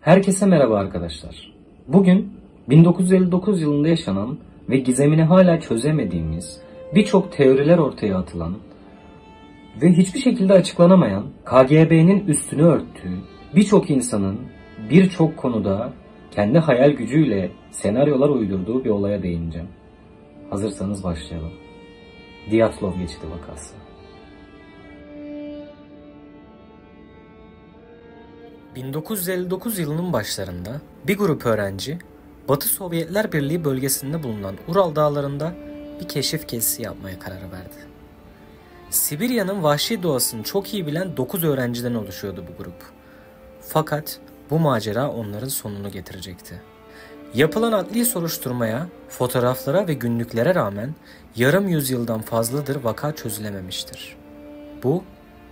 Herkese merhaba arkadaşlar. Bugün 1959 yılında yaşanan ve gizemini hala çözemediğimiz birçok teoriler ortaya atılan ve hiçbir şekilde açıklanamayan KGB'nin üstünü örttüğü birçok insanın birçok konuda kendi hayal gücüyle senaryolar uydurduğu bir olaya değineceğim. Hazırsanız başlayalım. Diyatlov geçidi vakası. 1959 yılının başlarında bir grup öğrenci Batı Sovyetler Birliği bölgesinde bulunan Ural Dağları'nda bir keşif gezisi yapmaya karar verdi. Sibirya'nın vahşi doğasını çok iyi bilen 9 öğrenciden oluşuyordu bu grup. Fakat bu macera onların sonunu getirecekti. Yapılan adli soruşturmaya, fotoğraflara ve günlüklere rağmen yarım yüzyıldan fazladır vaka çözülememiştir. Bu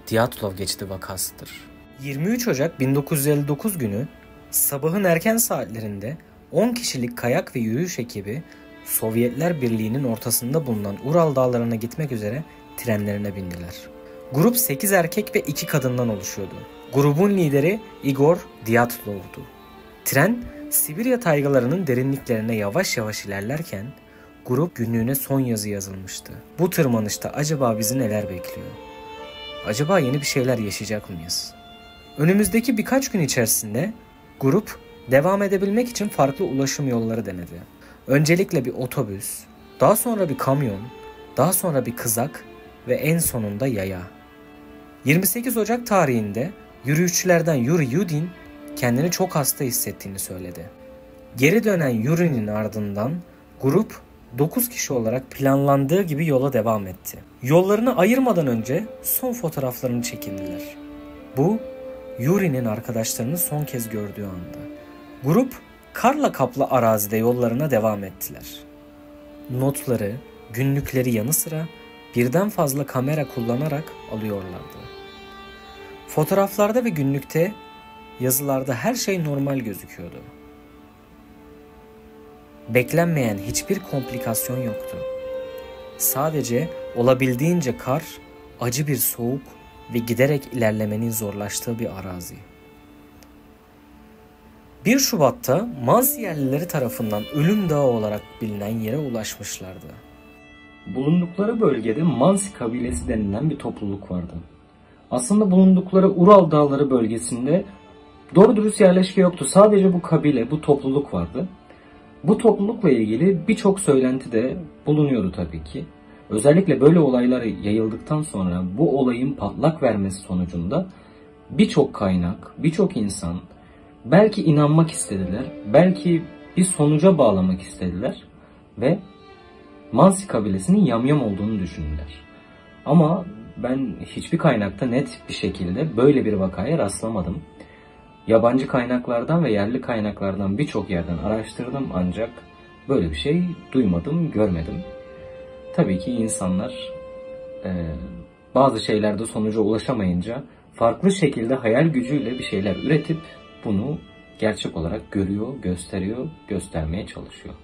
Diyatlov geçidi vakasıdır. 23 Ocak 1959 günü sabahın erken saatlerinde 10 kişilik kayak ve yürüyüş ekibi Sovyetler Birliği'nin ortasında bulunan Ural Dağları'na gitmek üzere trenlerine bindiler. Grup 8 erkek ve 2 kadından oluşuyordu. Grubun lideri Igor Dyatlov'du. Tren Sibirya taygalarının derinliklerine yavaş yavaş ilerlerken grup günlüğüne son yazı yazılmıştı. Bu tırmanışta acaba bizi neler bekliyor? Acaba yeni bir şeyler yaşayacak mıyız? Önümüzdeki birkaç gün içerisinde grup devam edebilmek için farklı ulaşım yolları denedi. Öncelikle bir otobüs, daha sonra bir kamyon, daha sonra bir kızak ve en sonunda yaya. 28 Ocak tarihinde yürüyüşçülerden Yuri Yudin kendini çok hasta hissettiğini söyledi. Geri dönen Yuri'nin ardından grup 9 kişi olarak planlandığı gibi yola devam etti. Yollarını ayırmadan önce son fotoğraflarını çekindiler. Bu Yuri'nin arkadaşlarını son kez gördüğü anda. Grup karla kaplı arazide yollarına devam ettiler. Notları, günlükleri yanı sıra birden fazla kamera kullanarak alıyorlardı. Fotoğraflarda ve günlükte, yazılarda her şey normal gözüküyordu. Beklenmeyen hiçbir komplikasyon yoktu. Sadece olabildiğince kar, acı bir soğuk ve giderek ilerlemenin zorlaştığı bir arazi. 1 Şubat'ta Mansi yerlileri tarafından Ölüm Dağı olarak bilinen yere ulaşmışlardı. Bulundukları bölgede Mansi kabilesi denilen bir topluluk vardı. Aslında bulundukları Ural Dağları bölgesinde doğru dürüst yerleşke yoktu. Sadece bu kabile, bu topluluk vardı. Bu toplulukla ilgili birçok söylenti de bulunuyordu tabii ki. Özellikle böyle olaylar yayıldıktan sonra bu olayın patlak vermesi sonucunda birçok kaynak, birçok insan belki inanmak istediler, belki bir sonuca bağlamak istediler ve Mansi kabilesinin yamyam olduğunu düşündüler. Ama ben hiçbir kaynakta net bir şekilde böyle bir vakaya rastlamadım. Yabancı kaynaklardan ve yerli kaynaklardan birçok yerden araştırdım ancak böyle bir şey duymadım, görmedim. Tabii ki insanlar e, bazı şeylerde sonuca ulaşamayınca farklı şekilde hayal gücüyle bir şeyler üretip bunu gerçek olarak görüyor, gösteriyor, göstermeye çalışıyor.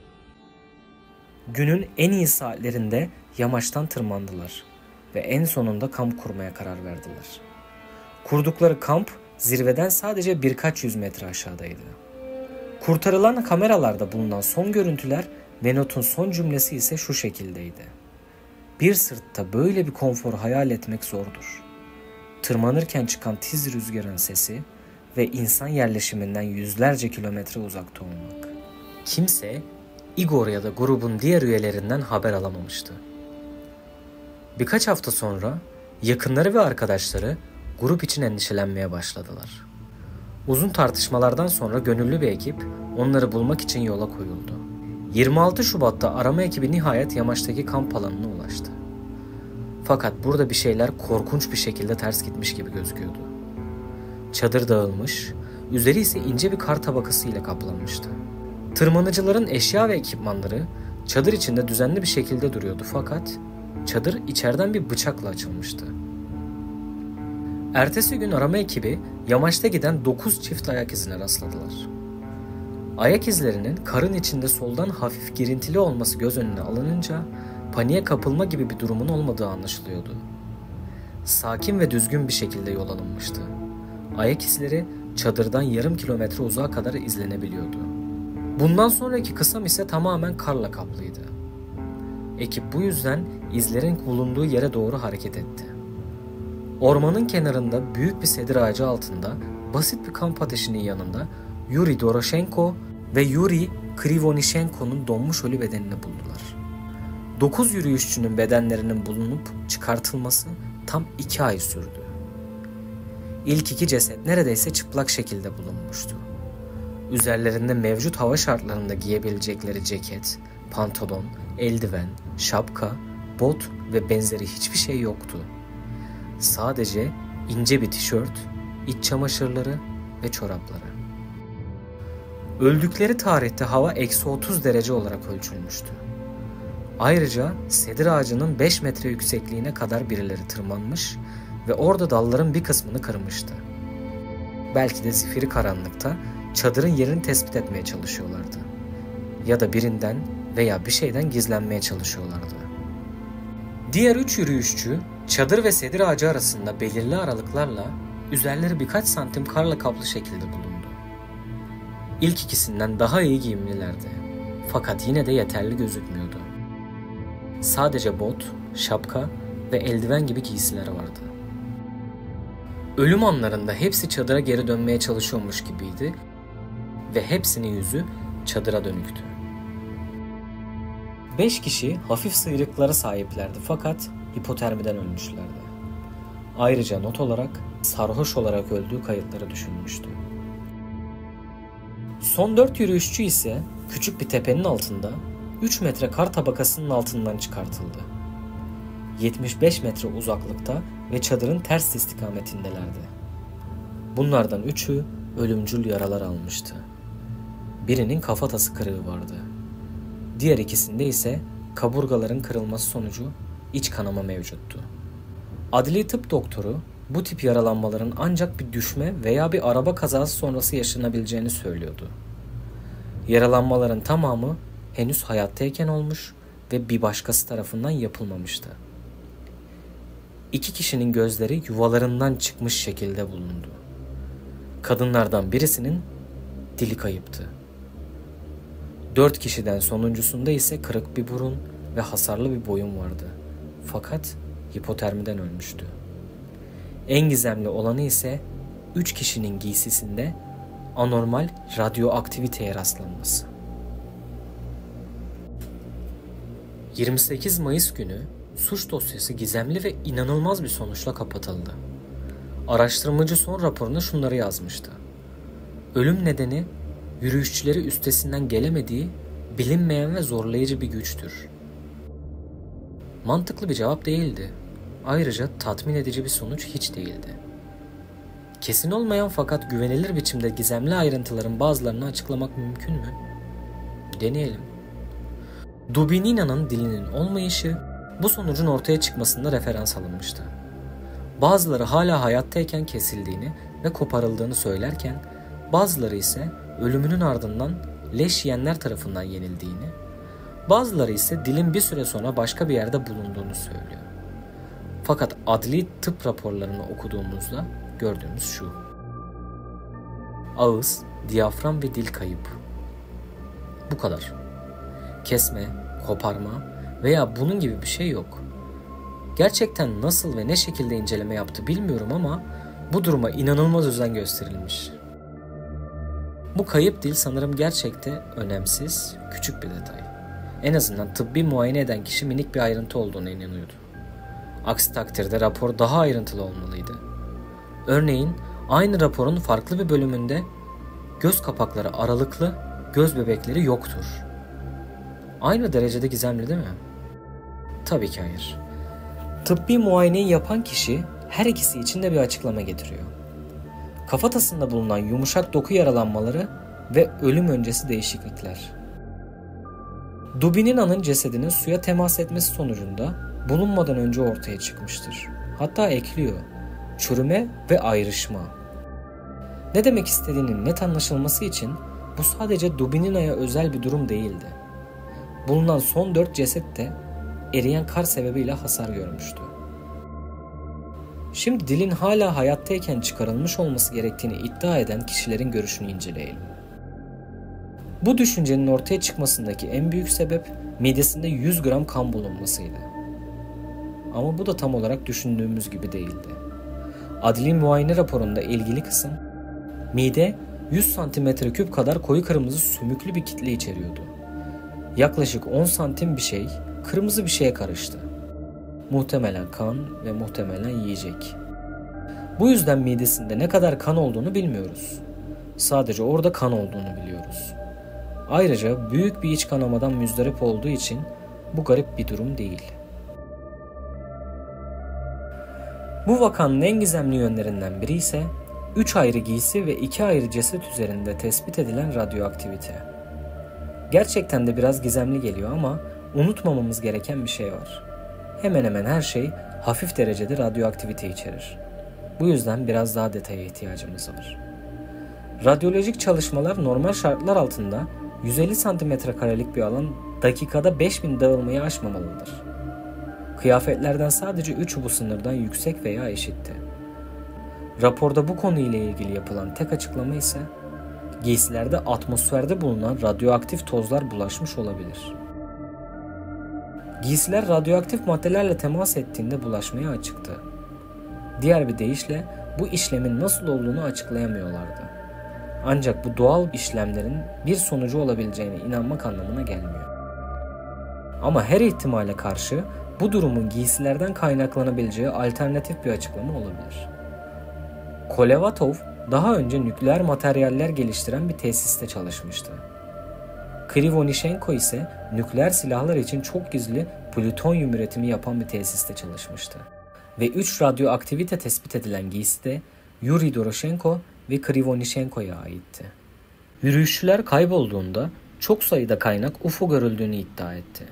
Günün en iyi saatlerinde yamaçtan tırmandılar ve en sonunda kamp kurmaya karar verdiler. Kurdukları kamp zirveden sadece birkaç yüz metre aşağıdaydı. Kurtarılan kameralarda bulunan son görüntüler Menot'un son cümlesi ise şu şekildeydi. Bir sırtta böyle bir konfor hayal etmek zordur. Tırmanırken çıkan tiz rüzgarın sesi ve insan yerleşiminden yüzlerce kilometre uzakta olmak. Kimse Igor ya da grubun diğer üyelerinden haber alamamıştı. Birkaç hafta sonra yakınları ve arkadaşları grup için endişelenmeye başladılar. Uzun tartışmalardan sonra gönüllü bir ekip onları bulmak için yola koyuldu. 26 Şubat'ta arama ekibi nihayet yamaçtaki kamp alanına ulaştı. Fakat burada bir şeyler korkunç bir şekilde ters gitmiş gibi gözüküyordu. Çadır dağılmış, üzeri ise ince bir kar tabakası ile kaplanmıştı. Tırmanıcıların eşya ve ekipmanları çadır içinde düzenli bir şekilde duruyordu fakat çadır içeriden bir bıçakla açılmıştı. Ertesi gün arama ekibi yamaçta giden 9 çift ayak izine rastladılar. Ayak izlerinin karın içinde soldan hafif girintili olması göz önüne alınınca paniğe kapılma gibi bir durumun olmadığı anlaşılıyordu. Sakin ve düzgün bir şekilde yol alınmıştı. Ayak izleri çadırdan yarım kilometre uzağa kadar izlenebiliyordu. Bundan sonraki kısım ise tamamen karla kaplıydı. Ekip bu yüzden izlerin bulunduğu yere doğru hareket etti. Ormanın kenarında büyük bir sedir ağacı altında basit bir kamp ateşinin yanında Yuri Doroshenko ve Yuri Krivonishenko'nun donmuş ölü bedenini buldular. 9 yürüyüşçünün bedenlerinin bulunup çıkartılması tam 2 ay sürdü. İlk iki ceset neredeyse çıplak şekilde bulunmuştu. Üzerlerinde mevcut hava şartlarında giyebilecekleri ceket, pantolon, eldiven, şapka, bot ve benzeri hiçbir şey yoktu. Sadece ince bir tişört, iç çamaşırları ve çorapları. Öldükleri tarihte hava eksi 30 derece olarak ölçülmüştü. Ayrıca sedir ağacının 5 metre yüksekliğine kadar birileri tırmanmış ve orada dalların bir kısmını kırmıştı. Belki de zifiri karanlıkta çadırın yerini tespit etmeye çalışıyorlardı. Ya da birinden veya bir şeyden gizlenmeye çalışıyorlardı. Diğer üç yürüyüşçü çadır ve sedir ağacı arasında belirli aralıklarla üzerleri birkaç santim karla kaplı şekilde bulundu. İlk ikisinden daha iyi giyimlilerdi. Fakat yine de yeterli gözükmüyordu. Sadece bot, şapka ve eldiven gibi giysiler vardı. Ölüm anlarında hepsi çadıra geri dönmeye çalışıyormuş gibiydi ve hepsinin yüzü çadıra dönüktü. Beş kişi hafif sıyrıklara sahiplerdi fakat hipotermiden ölmüşlerdi. Ayrıca not olarak sarhoş olarak öldüğü kayıtları düşünmüştü. Son dört yürüyüşçü ise küçük bir tepenin altında 3 metre kar tabakasının altından çıkartıldı. 75 metre uzaklıkta ve çadırın ters istikametindelerdi. Bunlardan üçü ölümcül yaralar almıştı. Birinin kafatası kırığı vardı. Diğer ikisinde ise kaburgaların kırılması sonucu iç kanama mevcuttu. Adli tıp doktoru bu tip yaralanmaların ancak bir düşme veya bir araba kazası sonrası yaşanabileceğini söylüyordu. Yaralanmaların tamamı henüz hayattayken olmuş ve bir başkası tarafından yapılmamıştı. İki kişinin gözleri yuvalarından çıkmış şekilde bulundu. Kadınlardan birisinin dili kayıptı. Dört kişiden sonuncusunda ise kırık bir burun ve hasarlı bir boyun vardı. Fakat hipotermiden ölmüştü. En gizemli olanı ise üç kişinin giysisinde anormal radyoaktiviteye rastlanması. 28 Mayıs günü suç dosyası gizemli ve inanılmaz bir sonuçla kapatıldı. Araştırmacı son raporuna şunları yazmıştı. Ölüm nedeni yürüyüşçüleri üstesinden gelemediği bilinmeyen ve zorlayıcı bir güçtür. Mantıklı bir cevap değildi. Ayrıca tatmin edici bir sonuç hiç değildi. Kesin olmayan fakat güvenilir biçimde gizemli ayrıntıların bazılarını açıklamak mümkün mü? Deneyelim. Dubinina'nın dilinin olmayışı bu sonucun ortaya çıkmasında referans alınmıştı. Bazıları hala hayattayken kesildiğini ve koparıldığını söylerken bazıları ise ölümünün ardından leş yiyenler tarafından yenildiğini, bazıları ise dilin bir süre sonra başka bir yerde bulunduğunu söylüyor. Fakat adli tıp raporlarını okuduğumuzda gördüğümüz şu. Ağız, diyafram ve dil kayıp. Bu kadar. Kesme, koparma veya bunun gibi bir şey yok. Gerçekten nasıl ve ne şekilde inceleme yaptı bilmiyorum ama bu duruma inanılmaz özen gösterilmiş. Bu kayıp dil sanırım gerçekte önemsiz, küçük bir detay. En azından tıbbi muayene eden kişi minik bir ayrıntı olduğuna inanıyordu. Aksi takdirde rapor daha ayrıntılı olmalıydı. Örneğin aynı raporun farklı bir bölümünde göz kapakları aralıklı, göz bebekleri yoktur. Aynı derecede gizemli değil mi? Tabii ki hayır. Tıbbi muayeneyi yapan kişi her ikisi için de bir açıklama getiriyor. Kafatasında bulunan yumuşak doku yaralanmaları ve ölüm öncesi değişiklikler. Dubinina'nın cesedinin suya temas etmesi sonucunda bulunmadan önce ortaya çıkmıştır. Hatta ekliyor. Çürüme ve ayrışma. Ne demek istediğinin net anlaşılması için bu sadece Dubinina'ya özel bir durum değildi. Bulunan son dört ceset de eriyen kar sebebiyle hasar görmüştü. Şimdi dilin hala hayattayken çıkarılmış olması gerektiğini iddia eden kişilerin görüşünü inceleyelim. Bu düşüncenin ortaya çıkmasındaki en büyük sebep midesinde 100 gram kan bulunmasıydı. Ama bu da tam olarak düşündüğümüz gibi değildi. Adli muayene raporunda ilgili kısım mide 100 santimetre küp kadar koyu kırmızı sümüklü bir kitle içeriyordu. Yaklaşık 10 santim bir şey kırmızı bir şeye karıştı. Muhtemelen kan ve muhtemelen yiyecek. Bu yüzden midesinde ne kadar kan olduğunu bilmiyoruz. Sadece orada kan olduğunu biliyoruz. Ayrıca büyük bir iç kanamadan müzdarip olduğu için bu garip bir durum değil. Bu vakanın en gizemli yönlerinden biri ise 3 ayrı giysi ve 2 ayrı ceset üzerinde tespit edilen radyoaktivite. Gerçekten de biraz gizemli geliyor ama unutmamamız gereken bir şey var. Hemen hemen her şey hafif derecede radyoaktivite içerir. Bu yüzden biraz daha detaya ihtiyacımız var. Radyolojik çalışmalar normal şartlar altında 150 santimetre karelik bir alan dakikada 5000 dağılmayı aşmamalıdır. Kıyafetlerden sadece 3 bu sınırdan yüksek veya eşitti. Raporda bu konuyla ilgili yapılan tek açıklama ise giysilerde atmosferde bulunan radyoaktif tozlar bulaşmış olabilir. Giysiler radyoaktif maddelerle temas ettiğinde bulaşmaya açıktı. Diğer bir deyişle bu işlemin nasıl olduğunu açıklayamıyorlardı. Ancak bu doğal işlemlerin bir sonucu olabileceğine inanmak anlamına gelmiyor. Ama her ihtimale karşı bu durumun giysilerden kaynaklanabileceği alternatif bir açıklama olabilir. Kolevatov daha önce nükleer materyaller geliştiren bir tesiste çalışmıştı. Krivonishenko ise nükleer silahlar için çok gizli plütonyum üretimi yapan bir tesiste çalışmıştı. Ve 3 radyoaktivite tespit edilen giysi de Yuri Doroshenko ve Krivonishenko'ya aitti. Yürüyüşçüler kaybolduğunda çok sayıda kaynak UFO görüldüğünü iddia etti.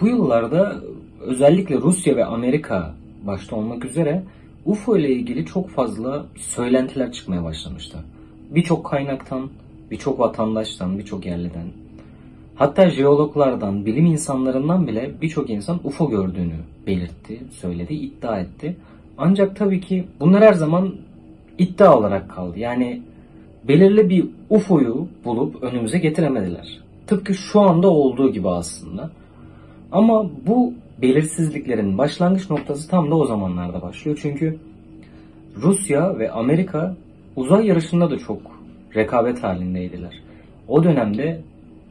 Bu yıllarda özellikle Rusya ve Amerika başta olmak üzere UFO ile ilgili çok fazla söylentiler çıkmaya başlamıştı. Birçok kaynaktan, birçok vatandaştan, birçok yerliden, hatta jeologlardan, bilim insanlarından bile birçok insan UFO gördüğünü belirtti, söyledi, iddia etti. Ancak tabii ki bunlar her zaman iddia olarak kaldı. Yani belirli bir UFO'yu bulup önümüze getiremediler. Tıpkı şu anda olduğu gibi aslında. Ama bu belirsizliklerin başlangıç noktası tam da o zamanlarda başlıyor. Çünkü Rusya ve Amerika uzay yarışında da çok rekabet halindeydiler. O dönemde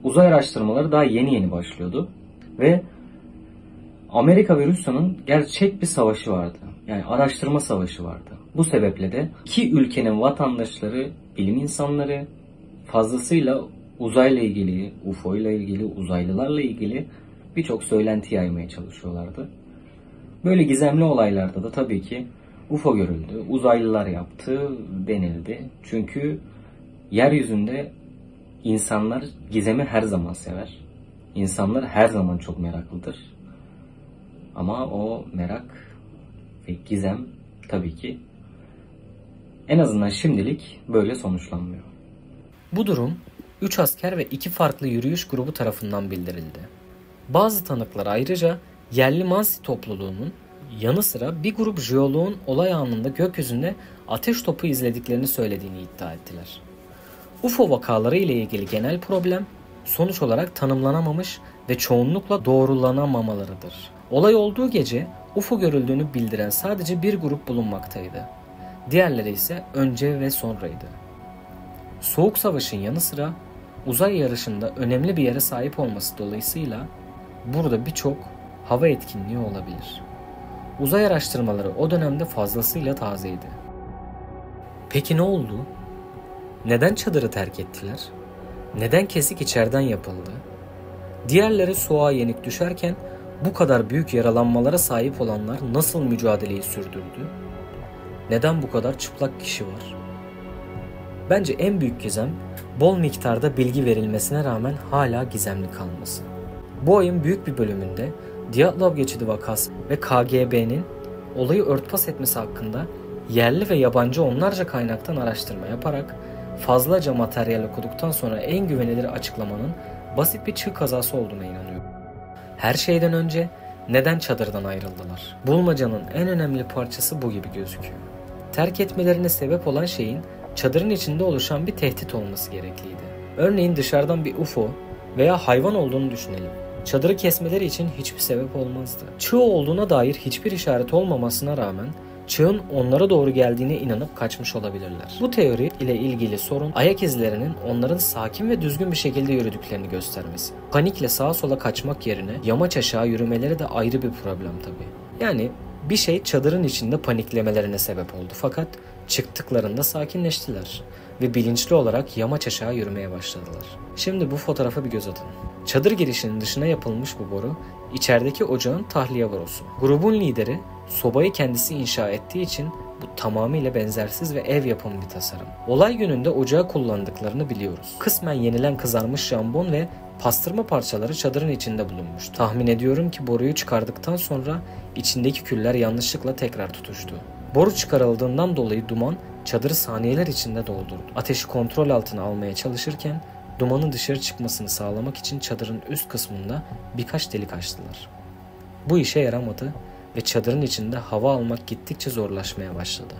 uzay araştırmaları daha yeni yeni başlıyordu ve Amerika ve Rusya'nın gerçek bir savaşı vardı. Yani araştırma savaşı vardı. Bu sebeple de iki ülkenin vatandaşları, bilim insanları fazlasıyla uzayla ilgili, UFO ile ilgili, uzaylılarla ilgili birçok söylenti yaymaya çalışıyorlardı. Böyle gizemli olaylarda da tabii ki UFO görüldü, uzaylılar yaptı denildi. Çünkü yeryüzünde insanlar gizemi her zaman sever. İnsanlar her zaman çok meraklıdır. Ama o merak ve gizem tabii ki en azından şimdilik böyle sonuçlanmıyor. Bu durum 3 asker ve 2 farklı yürüyüş grubu tarafından bildirildi. Bazı tanıklar ayrıca yerli Mansi topluluğunun yanı sıra bir grup jeoloğun olay anında gökyüzünde ateş topu izlediklerini söylediğini iddia ettiler. UFO vakaları ile ilgili genel problem sonuç olarak tanımlanamamış ve çoğunlukla doğrulanamamalarıdır. Olay olduğu gece UFO görüldüğünü bildiren sadece bir grup bulunmaktaydı. Diğerleri ise önce ve sonraydı. Soğuk Savaş'ın yanı sıra uzay yarışında önemli bir yere sahip olması dolayısıyla burada birçok hava etkinliği olabilir. Uzay araştırmaları o dönemde fazlasıyla tazeydi. Peki ne oldu? Neden çadırı terk ettiler? Neden kesik içeriden yapıldı? Diğerleri soğuğa yenik düşerken bu kadar büyük yaralanmalara sahip olanlar nasıl mücadeleyi sürdürdü? Neden bu kadar çıplak kişi var? Bence en büyük gizem bol miktarda bilgi verilmesine rağmen hala gizemli kalması. Bu ayın büyük bir bölümünde Dyatlov geçidi vakası ve KGB'nin olayı örtbas etmesi hakkında yerli ve yabancı onlarca kaynaktan araştırma yaparak fazlaca materyal okuduktan sonra en güvenilir açıklamanın basit bir çığ kazası olduğuna inanıyorum. Her şeyden önce Neden çadırdan ayrıldılar? Bulmacanın en önemli parçası bu gibi gözüküyor. Terk etmelerine sebep olan şeyin çadırın içinde oluşan bir tehdit olması gerekliydi. Örneğin dışarıdan bir UFO veya hayvan olduğunu düşünelim. Çadırı kesmeleri için hiçbir sebep olmazdı. Çığ olduğuna dair hiçbir işaret olmamasına rağmen çığın onlara doğru geldiğine inanıp kaçmış olabilirler. Bu teori ile ilgili sorun ayak izlerinin onların sakin ve düzgün bir şekilde yürüdüklerini göstermesi. Panikle sağa sola kaçmak yerine yamaç aşağı yürümeleri de ayrı bir problem tabii. Yani bir şey çadırın içinde paniklemelerine sebep oldu fakat çıktıklarında sakinleştiler ve bilinçli olarak yamaç aşağı yürümeye başladılar. Şimdi bu fotoğrafa bir göz atın. Çadır girişinin dışına yapılmış bu boru, içerideki ocağın tahliye borusu. Grubun lideri sobayı kendisi inşa ettiği için bu tamamıyla benzersiz ve ev yapımı bir tasarım. Olay gününde ocağı kullandıklarını biliyoruz. Kısmen yenilen kızarmış jambon ve pastırma parçaları çadırın içinde bulunmuş. Tahmin ediyorum ki boruyu çıkardıktan sonra içindeki küller yanlışlıkla tekrar tutuştu. Boru çıkarıldığından dolayı duman çadırı saniyeler içinde doldurdu. Ateşi kontrol altına almaya çalışırken dumanın dışarı çıkmasını sağlamak için çadırın üst kısmında birkaç delik açtılar. Bu işe yaramadı ve çadırın içinde hava almak gittikçe zorlaşmaya başladı.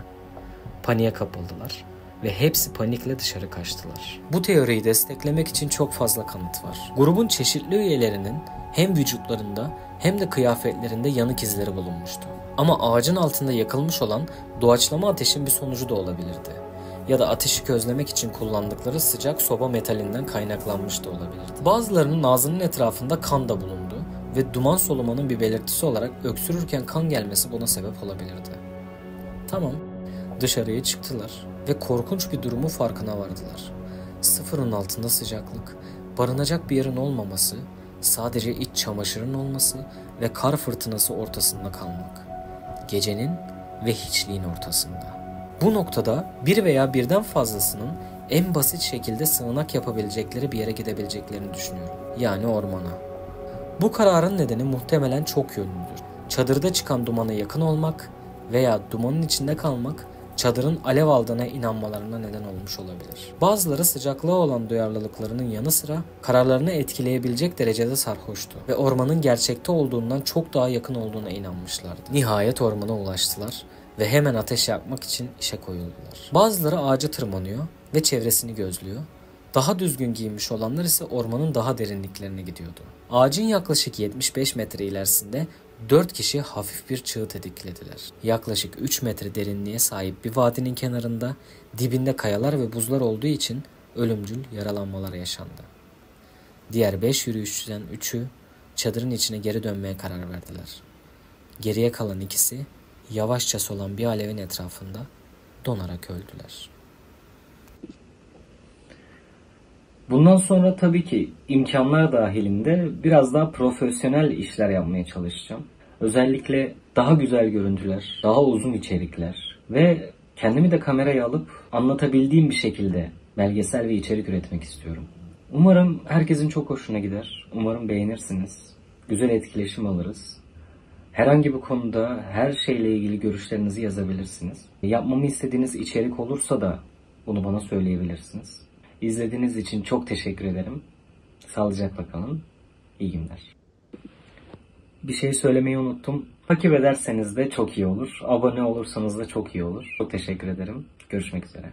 Paniğe kapıldılar ve hepsi panikle dışarı kaçtılar. Bu teoriyi desteklemek için çok fazla kanıt var. Grubun çeşitli üyelerinin hem vücutlarında hem de kıyafetlerinde yanık izleri bulunmuştu. Ama ağacın altında yakılmış olan doğaçlama ateşin bir sonucu da olabilirdi. Ya da ateşi közlemek için kullandıkları sıcak soba metalinden kaynaklanmış da olabilirdi. Bazılarının ağzının etrafında kan da bulundu ve duman solumanın bir belirtisi olarak öksürürken kan gelmesi buna sebep olabilirdi. Tamam, dışarıya çıktılar ve korkunç bir durumu farkına vardılar. Sıfırın altında sıcaklık, barınacak bir yerin olmaması, sadece iç çamaşırın olması ve kar fırtınası ortasında kalmak. Gecenin ve hiçliğin ortasında. Bu noktada bir veya birden fazlasının en basit şekilde sığınak yapabilecekleri bir yere gidebileceklerini düşünüyorum. Yani ormana. Bu kararın nedeni muhtemelen çok yönlüdür. Çadırda çıkan dumana yakın olmak veya dumanın içinde kalmak çadırın alev aldığına inanmalarına neden olmuş olabilir. Bazıları sıcaklığa olan duyarlılıklarının yanı sıra kararlarını etkileyebilecek derecede sarhoştu ve ormanın gerçekte olduğundan çok daha yakın olduğuna inanmışlardı. Nihayet ormana ulaştılar ve hemen ateş yakmak için işe koyuldular. Bazıları ağaca tırmanıyor ve çevresini gözlüyor. Daha düzgün giyinmiş olanlar ise ormanın daha derinliklerine gidiyordu. Ağacın yaklaşık 75 metre ilerisinde 4 kişi hafif bir çığ tetiklediler. Yaklaşık 3 metre derinliğe sahip bir vadinin kenarında dibinde kayalar ve buzlar olduğu için ölümcül yaralanmalar yaşandı. Diğer 5 yürüyüşçüden 3'ü çadırın içine geri dönmeye karar verdiler. Geriye kalan ikisi yavaşça solan bir alevin etrafında donarak öldüler. Bundan sonra tabii ki imkanlar dahilinde biraz daha profesyonel işler yapmaya çalışacağım. Özellikle daha güzel görüntüler, daha uzun içerikler ve kendimi de kameraya alıp anlatabildiğim bir şekilde belgesel ve içerik üretmek istiyorum. Umarım herkesin çok hoşuna gider. Umarım beğenirsiniz. Güzel etkileşim alırız. Herhangi bir konuda her şeyle ilgili görüşlerinizi yazabilirsiniz. Yapmamı istediğiniz içerik olursa da bunu bana söyleyebilirsiniz. İzlediğiniz için çok teşekkür ederim. Sağlıcakla kalın. İyi günler. Bir şey söylemeyi unuttum. Takip ederseniz de çok iyi olur. Abone olursanız da çok iyi olur. Çok teşekkür ederim. Görüşmek üzere.